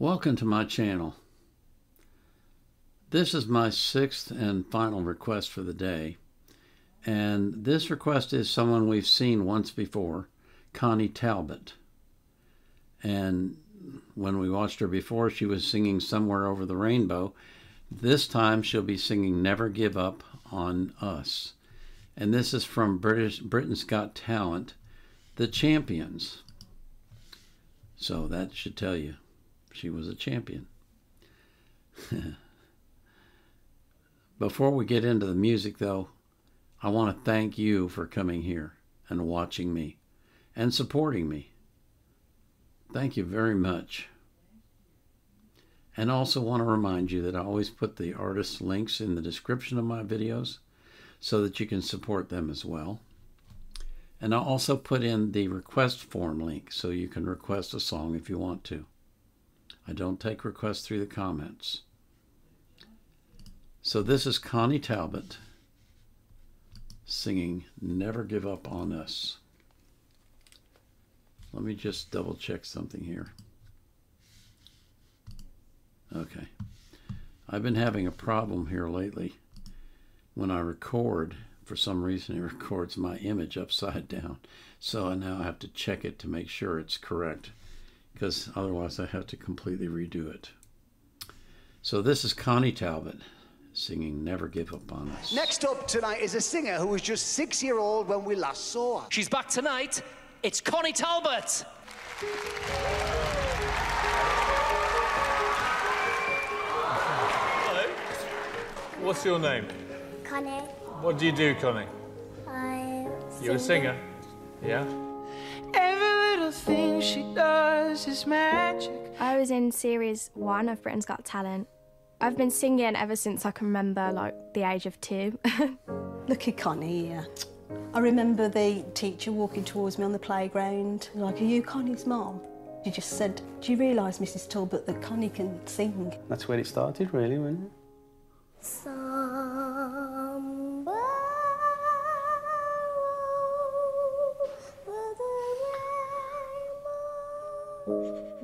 Welcome to my channel. This is my sixth and final request for the day. And this request is someone we've seen once before, Connie Talbot. And when we watched her before, she was singing Somewhere Over the Rainbow. This time she'll be singing Never Give Up on Us. And this is from British Britain's Got Talent, The Champions. So that should tell you she was a champion. Before we get into the music, though, I want to thank you for coming here and watching me and supporting me. Thank you very much. And also want to remind you that I always put the artist links in the description of my videos so that you can support them as well. And I'll also put in the request form link so you can request a song if you want to. I don't take requests through the comments. So this is Connie Talbot singing Never Give Up on Us. Let me just double check something here. Okay. I've been having a problem here lately. When I record, for some reason it records my image upside down. So I now have to check it to make sure it's correct because otherwise I have to completely redo it. So this is Connie Talbot singing Never Give Up on Us. Next up tonight is a singer who was just six year old when we last saw her. She's back tonight. It's Connie Talbot. Hello. What's your name? Connie. What do you do, Connie? I'm You're a singer. Yeah. Every little thing she does is magic. I was in series one of Britain's Got Talent. I've been singing ever since I can remember, like the age of two. Look at Connie here. I remember the teacher walking towards me on the playground, like, are you Connie's mom? She just said, do you realise, Mrs Talbot, that Connie can sing? That's where it started, really, wasn't it? Somewhere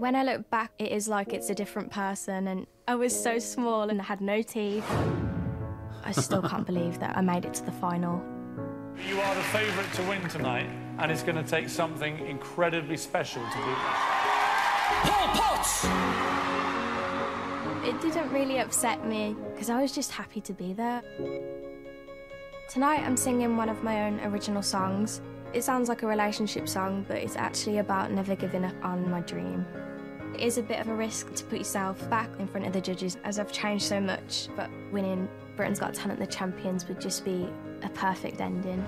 when I look back, it is like it's a different person, and I was so small and I had no teeth. I still can't believe that I made it to the final. You are the favourite to win tonight, and it's going to take something incredibly special to do that. Paul Potts! It didn't really upset me because I was just happy to be there. Tonight I'm singing one of my own original songs. It sounds like a relationship song, but it's actually about never giving up on my dream. It is a bit of a risk to put yourself back in front of the judges as I've changed so much, but winning Britain's Got Talent the Champions would just be a perfect ending.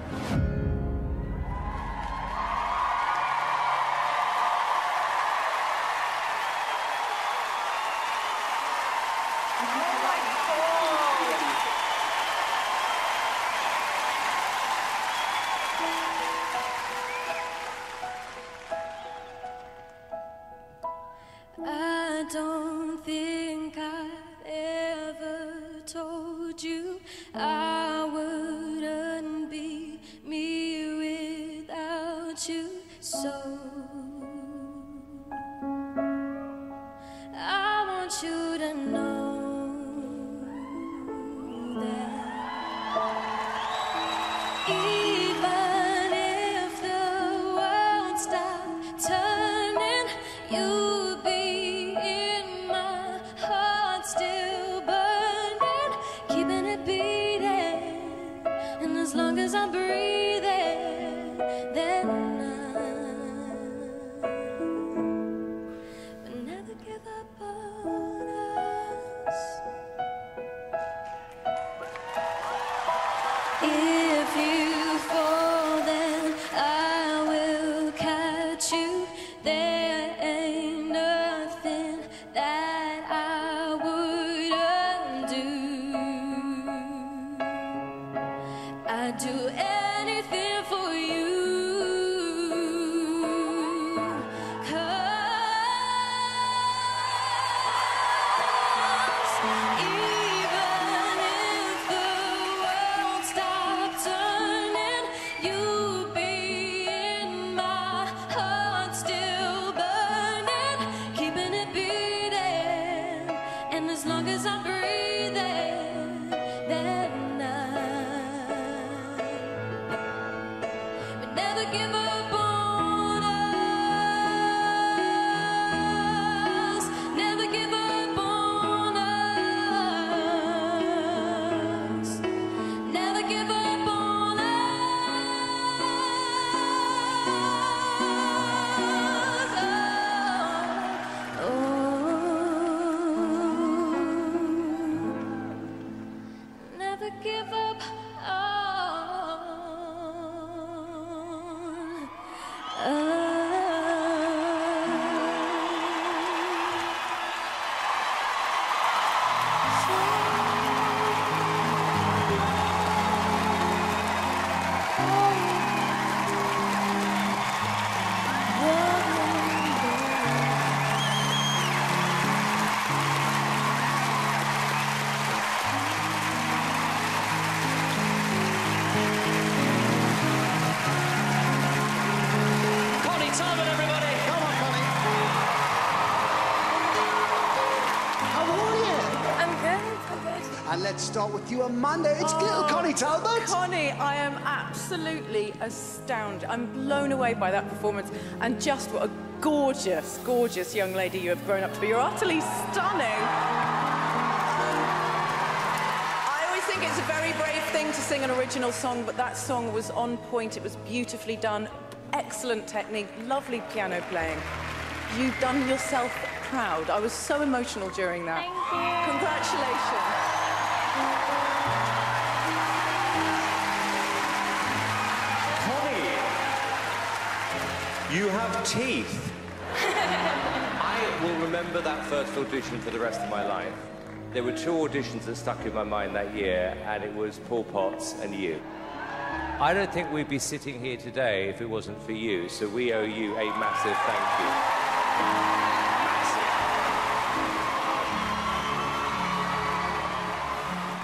Never give up oh. Start with you, Amanda. It's little Oh, Connie Talbot. Connie, I am absolutely astounded. I'm blown away by that performance and just what a gorgeous, gorgeous young lady you have grown up to be. You're utterly stunning. I always think it's a very brave thing to sing an original song, but that song was on point. It was beautifully done. Excellent technique, lovely piano playing. You've done yourself proud. I was so emotional during that. Thank you. Congratulations. You have teeth. I will remember that first audition for the rest of my life. There were two auditions that stuck in my mind that year, and it was Paul Potts and you. I don't think we'd be sitting here today if it wasn't for you, so we owe you a massive thank you.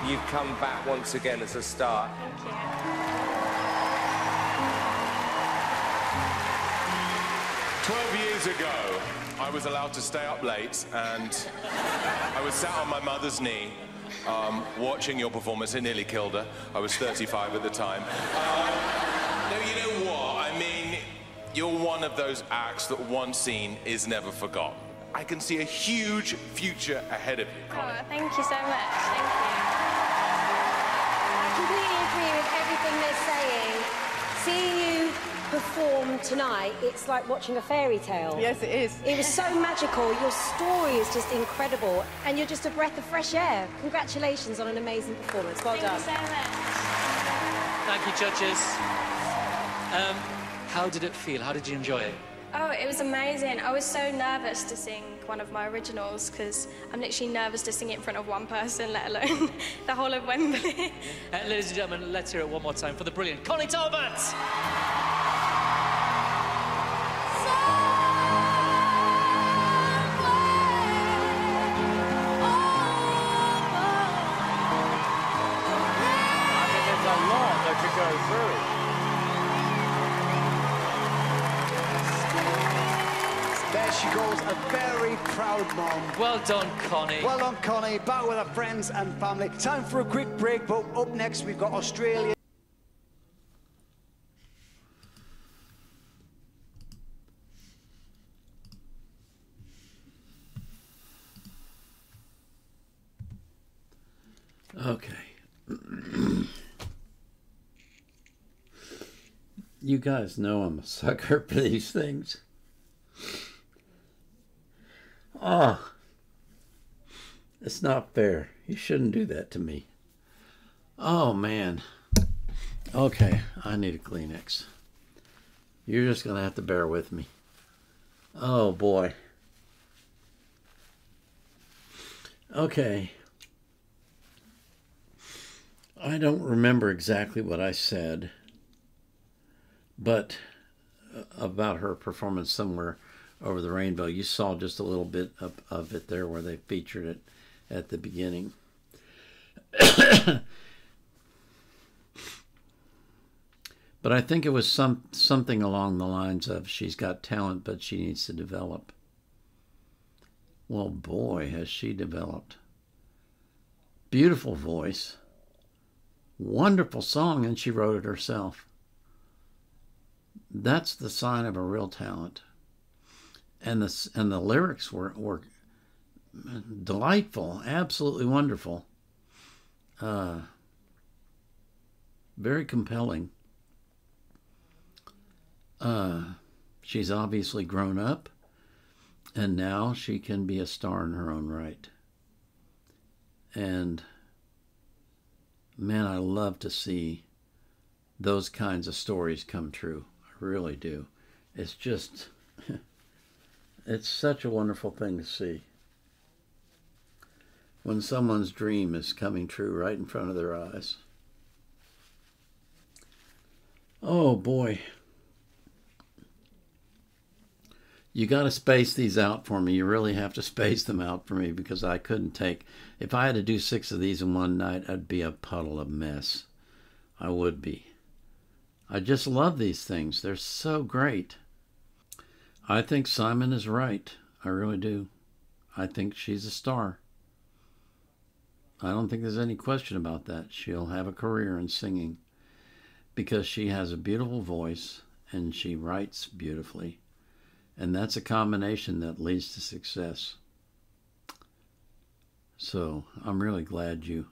Massive. You've come back once again as a star. Twelve years ago, I was allowed to stay up late, and I was sat on my mother's knee, um, watching your performance. It nearly killed her. I was 35 at the time. Uh, no, you know what? I mean, you're one of those acts that one scene is never forgotten. I can see a huge future ahead of you. Oh, thank you so much. Thank you. I completely agree with everything they're saying. Seeing you perform tonight, it's like watching a fairy tale. Yes, it is. It was so magical. Your story is just incredible, and you're just a breath of fresh air. Congratulations on an amazing performance. Well Thank done. you so much. Thank you, judges. Um, how did it feel? How did you enjoy it? Oh, it was amazing. I was so nervous to sing one of my originals because I'm literally nervous to sing it in front of one person, let alone the whole of Wembley. Uh, ladies and gentlemen, let's hear it one more time for the brilliant Connie Talbot. She goes, a very proud mom. Well done, Connie. Well done, Connie. Back with her friends and family. Time for a quick break, but up next we've got Australia. Okay. you guys know I'm a sucker for these things. Oh, it's not fair. You shouldn't do that to me. Oh, man. Okay, I need a Kleenex. You're just going to have to bear with me. Oh, boy. Okay. I don't remember exactly what I said, but uh, about her performance somewhere over the rainbow. You saw just a little bit of, of it there where they featured it at the beginning. but I think it was some something along the lines of she's got talent, but she needs to develop. Well, boy, has she developed. Beautiful voice. Wonderful song, and she wrote it herself. that's the sign of a real talent. And the and the lyrics were were delightful, absolutely wonderful, uh, very compelling. Uh, she's obviously grown up, and now she can be a star in her own right. And man, I love to see those kinds of stories come true. I really do. It's just, it's such a wonderful thing to see. When someone's dream is coming true right in front of their eyes. Oh boy. You got to space these out for me. You really have to space them out for me because I couldn't take. If I had to do six of these in one night, I'd be a puddle of mess. I would be. I just love these things. They're so great. I think Simon is right. I really do. I think she's a star. I don't think there's any question about that. She'll have a career in singing because she has a beautiful voice and she writes beautifully. And that's a combination that leads to success. So I'm really glad you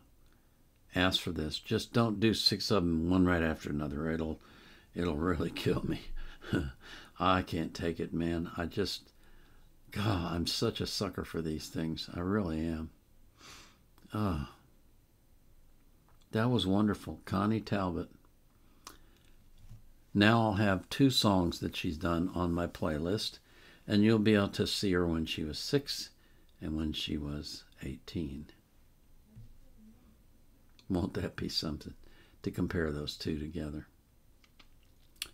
asked for this. Just don't do six of them one right after another. It'll it'll really kill me. I can't take it, man. I just God, I'm such a sucker for these things. I really am. Oh. That was wonderful. Connie Talbot. Now I'll have two songs that she's done on my playlist, and you'll be able to see her when she was six and when she was 18. Won't that be something to compare those two together?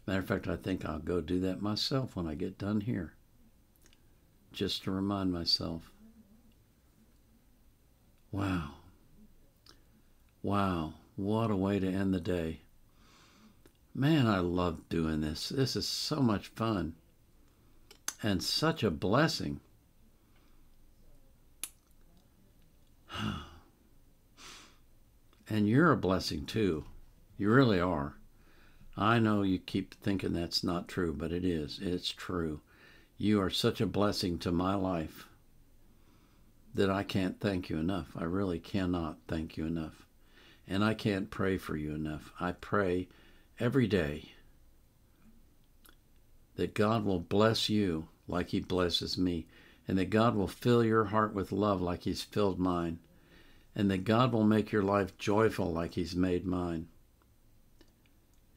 Matter of fact, I think I'll go do that myself when I get done here, just to remind myself. Wow. Wow. What a way to end the day. Man, I love doing this. This is so much fun and such a blessing. And you're a blessing too. You really are. I know you keep thinking that's not true, but it is. It's true. You are such a blessing to my life that I can't thank you enough. I really cannot thank you enough. And I can't pray for you enough. I pray every day that God will bless you like He blesses me, and that God will fill your heart with love like He's filled mine, and that God will make your life joyful like He's made mine.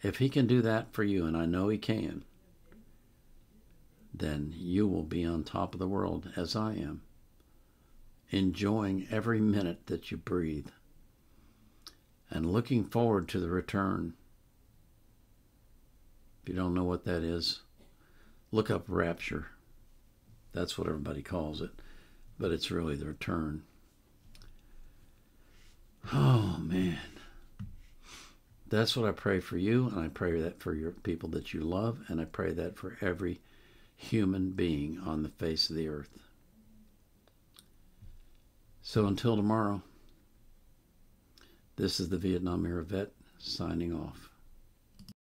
If He can do that for you, and I know He can, then you will be on top of the world as I am, enjoying every minute that you breathe and looking forward to the return. If you don't know what that is, look up rapture. That's what everybody calls it, but it's really the return. Oh, man. That's what I pray for you, and I pray that for your people that you love, and I pray that for every human being on the face of the earth. So until tomorrow, this is the Vietnam era vet signing off.